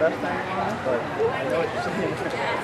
on it, but I know saying.